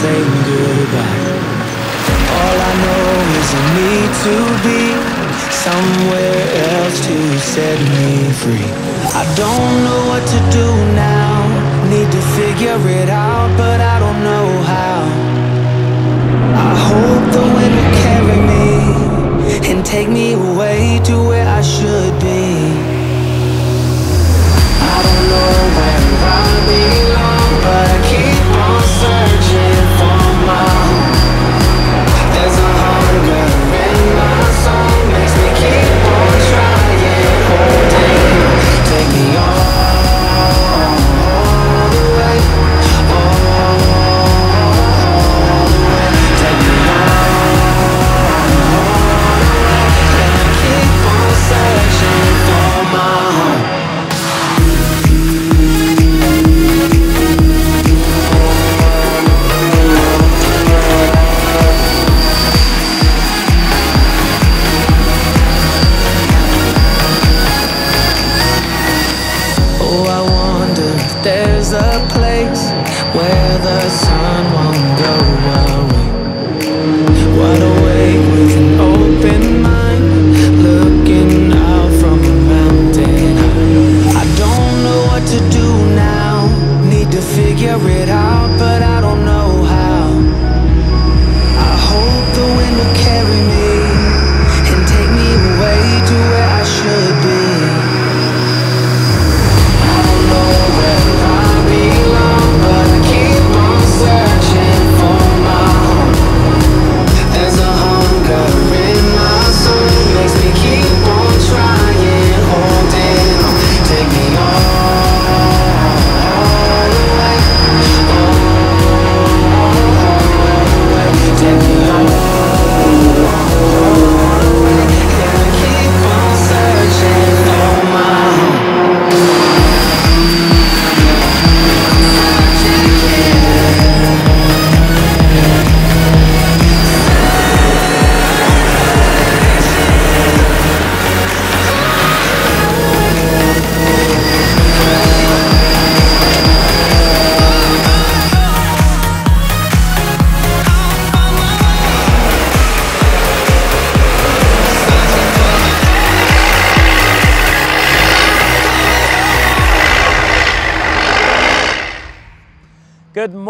saying goodbye. All I know is I need to be somewhere else to set me free. I don't know what to do now. Need to figure it out, but I don't know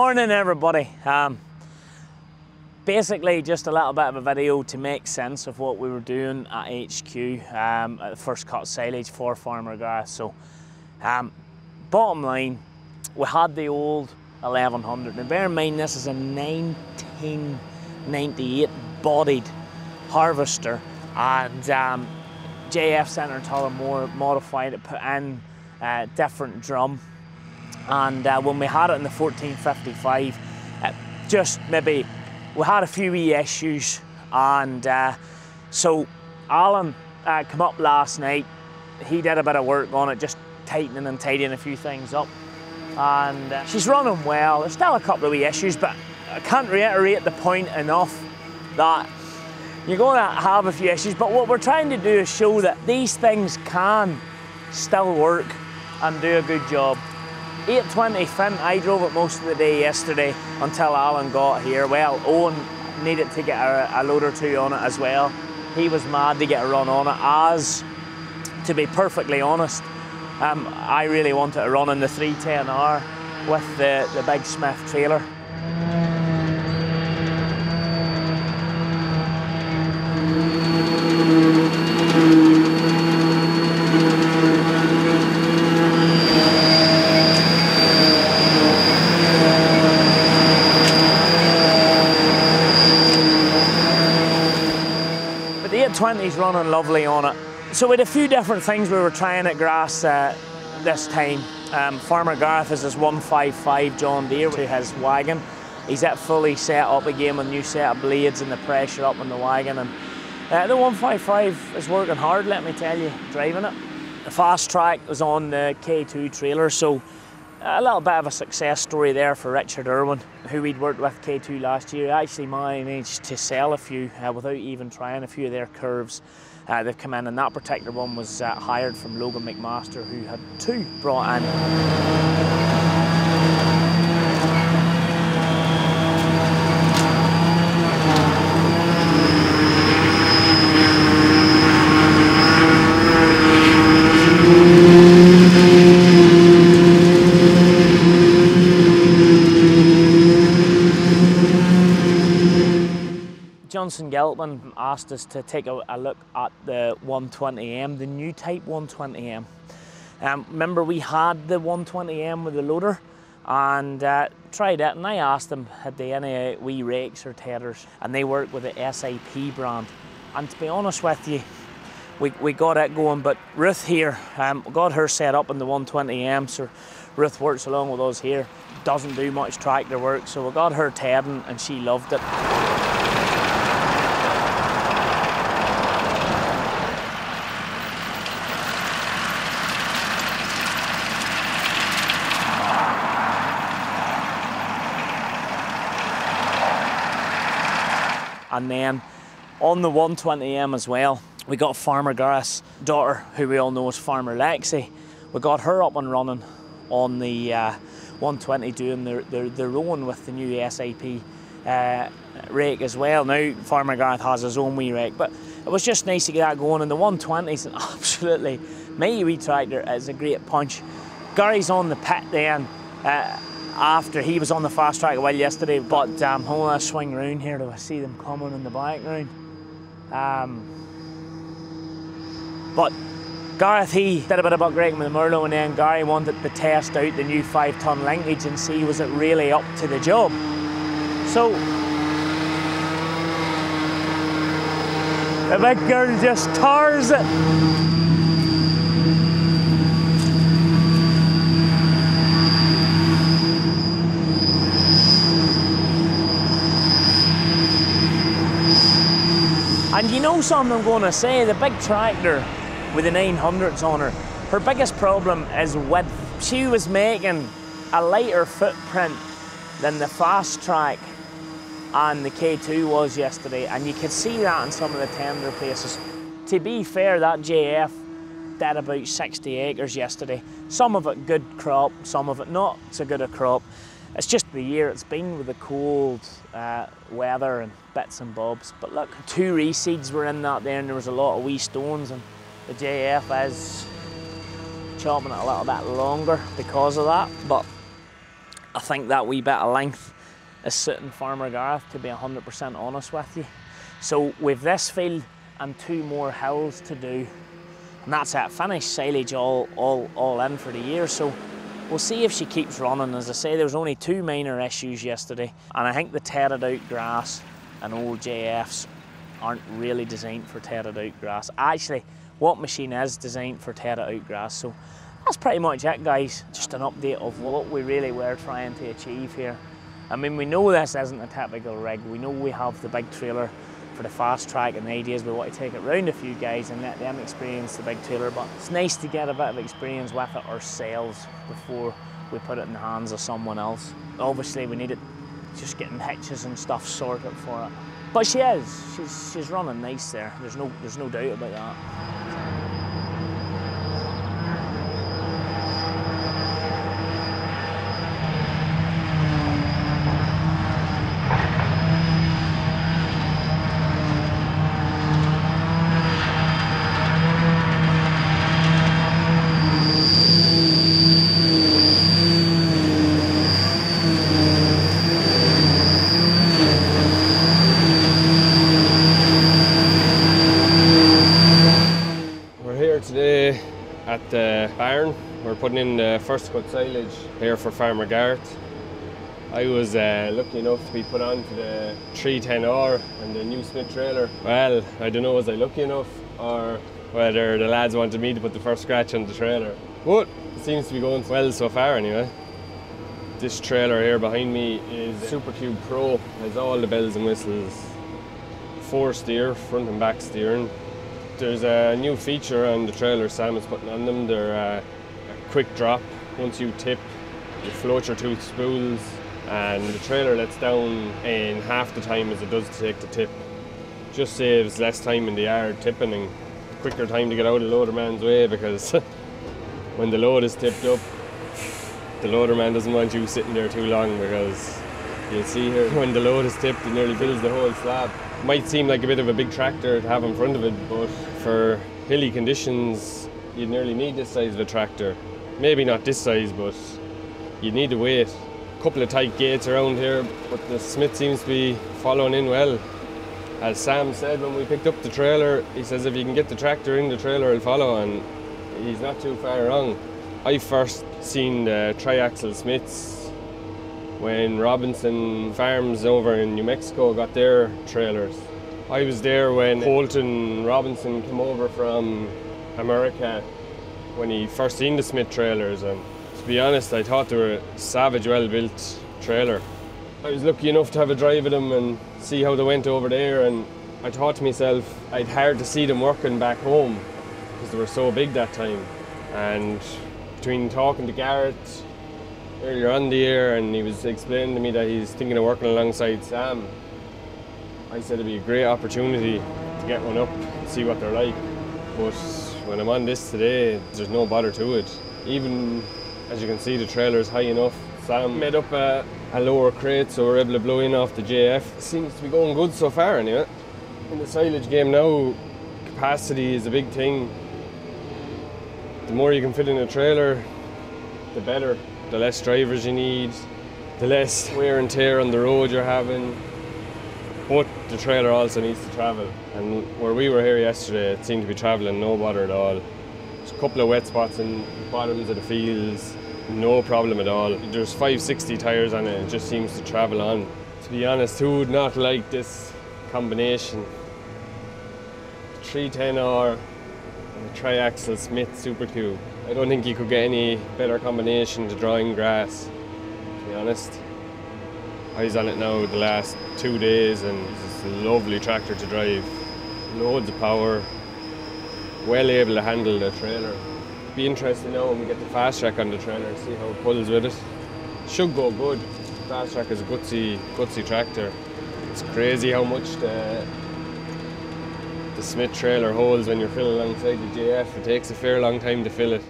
morning, everybody. Um, basically, just a little bit of a video to make sense of what we were doing at HQ um, at the first cut silage for Farmer Grass. So, um, bottom line, we had the old 1100. Now, bear in mind, this is a 1998 bodied harvester, and um, JF Centre Tullamore modified it, put in a different drum and uh, when we had it in the 1455 it just maybe we had a few wee issues and uh, so Alan uh, came up last night. He did a bit of work on it just tightening and tidying a few things up. And uh, she's running well. There's still a couple of wee issues but I can't reiterate the point enough that you're going to have a few issues. But what we're trying to do is show that these things can still work and do a good job 820 Finn, I drove it most of the day yesterday until Alan got here. Well, Owen needed to get a, a load or two on it as well. He was mad to get a run on it, as, to be perfectly honest, um, I really wanted to run in the 310R with the, the big Smyth trailer. But the 820's running lovely on it. So we had a few different things we were trying at grass uh, this time. Um, Farmer Gareth is his 155 John Deere to his wagon. He's at fully set up again with new set of blades and the pressure up on the wagon. And uh, the 155 is working hard, let me tell you, driving it. The Fastrac was on the Ktwo trailer, so a little bit of a success story there for Richard Irwin, who we'd worked with Ktwo last year. Actually managed to sell a few uh, without even trying a few of their curves. Uh, they've come in, and that particular one was uh, hired from Logan McMaster, who had two brought in. Johnson Geltman asked us to take a, a look at the 120M, the new type 120M. Um, remember, we had the 120M with the loader and uh, tried it, and I asked them had they any wee rakes or tethers, and they work with the SAP brand. And to be honest with you, we, we got it going, but Ruth here um, got her set up in the 120M, so Ruth works along with us here, doesn't do much tractor work, so we got her tedding and she loved it. And then on the 120M as well, we got Farmer Gareth's daughter, who we all know as Farmer Lexi. We got her up and running on the uh, 120 doing their, their, their own with the new SAP uh, rake as well. Now Farmer Gareth has his own wee rake, but it was just nice to get that going. And the 120s, and absolutely, my wee tractor is a great punch. Gary's on the pit then. Uh, after he was on the Fastrac while yesterday, but um, on, swing round here to see them coming in the background. Um, but Gareth, he did a bit of upgrading with the Merlo, and then Gary wanted to test out the new five ton linkage and see was it really up to the job. So the big girl just tars it. And you know something I'm going to say, the big tractor with the 900s on her, her biggest problem is width. She was making a lighter footprint than the Fastrac and the Ktwo was yesterday, and you could see that in some of the tender places. To be fair, that JF did about 60 acres yesterday. Some of it good crop, some of it not so good a crop. It's just the year it's been with the cold uh, weather and bits and bobs. But look, two reseeds were in that there and there was a lot of wee stones and the JF is chopping it a little bit longer because of that. But I think that wee bit of length is suiting Farmer Gareth to be 100% honest with you. So with this field and two more hills to do, and that's it, finished silage all, all, all in for the year. So We'll see if she keeps running. As I say, there was only two minor issues yesterday, and I think the tethered out grass and old JFs aren't really designed for tethered out grass. Actually, what machine is designed for tethered out grass? So that's pretty much it, guys. Just an update of what we really were trying to achieve here. I mean, we know this isn't a typical rig. We know we have the big trailer for the Fastrac and the idea is we want to take it round a few guys and let them experience the big trailer but it's nice to get a bit of experience with it ourselves before we put it in the hands of someone else. Obviously we need it just getting hitches and stuff sorted for it. But she is, she's, she's running nice there, there's no, there's no doubt about that. today at the barn. We're putting in the first cut silage here for Farmer Gareth. I was uh, lucky enough to be put on to the 310R and the new Smyth trailer. Well, I don't know, was I lucky enough or whether the lads wanted me to put the first scratch on the trailer. But it seems to be going well so far anyway. This trailer here behind me is Supercube Pro. It has all the bells and whistles. Four steer, front and back steering, there's a new feature on the trailer Sam is putting on them. They're uh, quick drop. Once you tip, you float your two spools, and the trailer lets down in half the time as it does to take the tip. Just saves less time in the yard tipping and quicker time to get out of the loader man's way because when the load is tipped up, the loader man doesn't want you sitting there too long because you'll see here when the load is tipped, it nearly fills the whole slab might seem like a bit of a big tractor to have in front of it, but for hilly conditions, you'd nearly need this size of a tractor. Maybe not this size, but you need to wait. A couple of tight gates around here, but the Smyth seems to be following in well. as Sam said when we picked up the trailer, he says if you can get the tractor in the trailer, it'll follow, and he's not too far wrong. I first seen the triaxle Smyths when Robinson Farms over in New Mexico got their trailers. I was there when Holton Robinson came over from America when he first seen the Smyth trailers, and to be honest, I thought they were a savage, well built trailer. I was lucky enough to have a drive with them and see how they went over there, and I thought to myself, I'd hard to see them working back home because they were so big that time. And between talking to Gareth earlier on the year, and he was explaining to me that he's thinking of working alongside Sam, I said it'd be a great opportunity to get one up, see what they're like. But when I'm on this today, there's no bother to it. Even as you can see, the trailer is high enough. Sam made up a, a lower crate, so we're able to blow in off the JF. Seems to be going good so far, anyway. In the silage game now, capacity is a big thing. The more you can fit in a trailer, the better. The less drivers you need, the less wear and tear on the road you're having. The trailer also needs to travel. And where we were here yesterday, it seemed to be travelling no bother at all. There's a couple of wet spots in the bottoms of the fields, no problem at all. There's 560 tyres on it, it just seems to travel on. To be honest, who would not like this combination? 310R and a triaxle Smyth Super Q. I don't think you could get any better combination to drawing grass, to be honest. I was on it now the last two days and lovely tractor to drive. Loads of power, well able to handle the trailer. Be interesting now when we get the Fastrac on the trailer, and see how it pulls with it. Should go good. Fastrac is a gutsy, gutsy tractor. It's crazy how much the the Smyth trailer holds when you're filling alongside the JF. It takes a fair long time to fill it.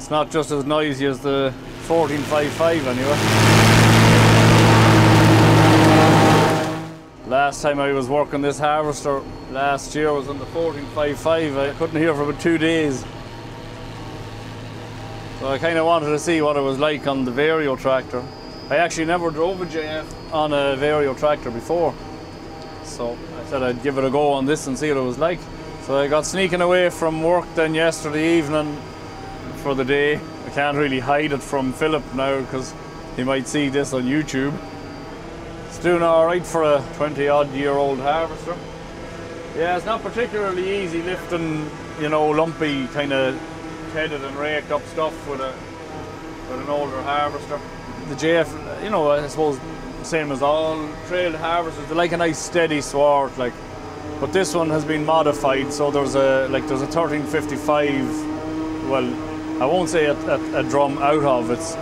It's just as noisy as the 1455 anyway. Last time I was working this harvester last year was on the 1455. I couldn't hear for about two days. So I kind of wanted to see what it was like on the Vario tractor. I actually never drove a JF on a Vario tractor before. So I said I'd give it a go on this and see what it was like. So I got sneaking away from work then yesterday evening for the day. I can't really hide it from Philip now because he might see this on YouTube. It's doing all right for a 20 odd year old harvester. Yeah, it's not particularly easy lifting, you know, lumpy kind of headed and raked up stuff with a with an older harvester. The JF, you know, I suppose same as all trail harvesters, they like a nice steady sward, like. But this one has been modified, so there's a like there's a 1355. Well, I won't say a, a, a drum out of it's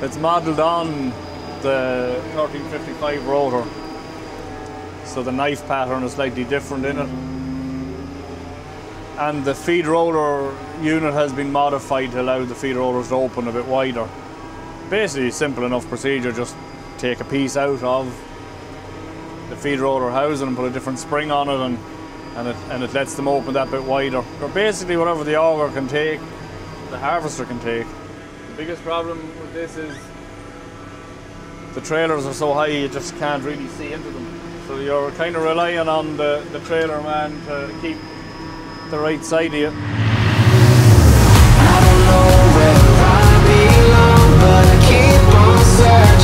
it's modelled on the 1355 rotor. So the knife pattern is slightly different in it. And the feed roller unit has been modified to allow the feed rollers to open a bit wider. Basically, simple enough procedure, just take a piece out of the feed roller housing and put a different spring on it and, and, it, and it lets them open that bit wider. But basically, whatever the auger can take, the harvester can take. The biggest problem with this is the trailers are so high you just can't really see into them. So you're kind of relying on the, the trailer man to keep the right side of you. I don't know where I belong, but I keep on searching.